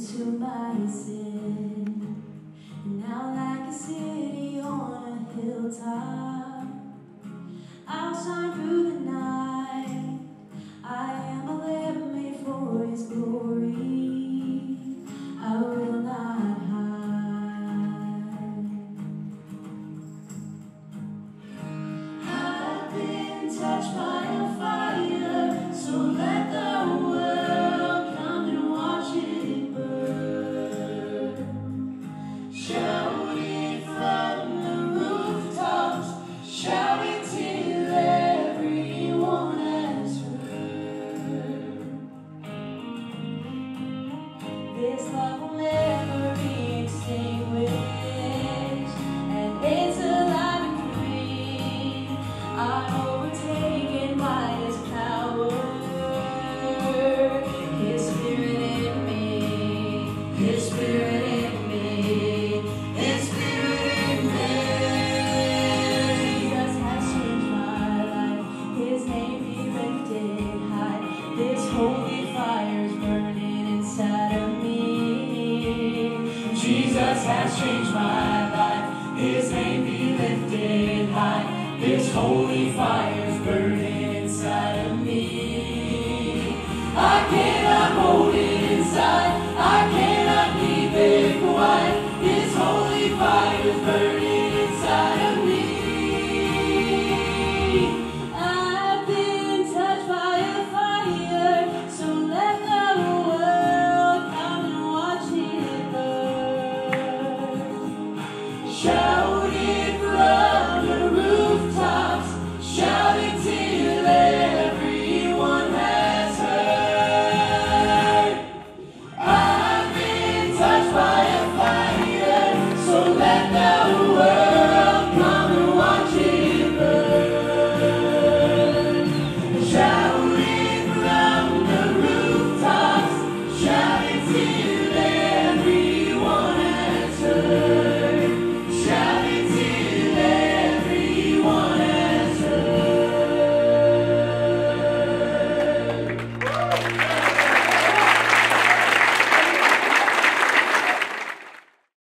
into my sin. Now, like a city on a I Jesus has changed my life. His name be lifted high. His holy fire's burning. Yeah.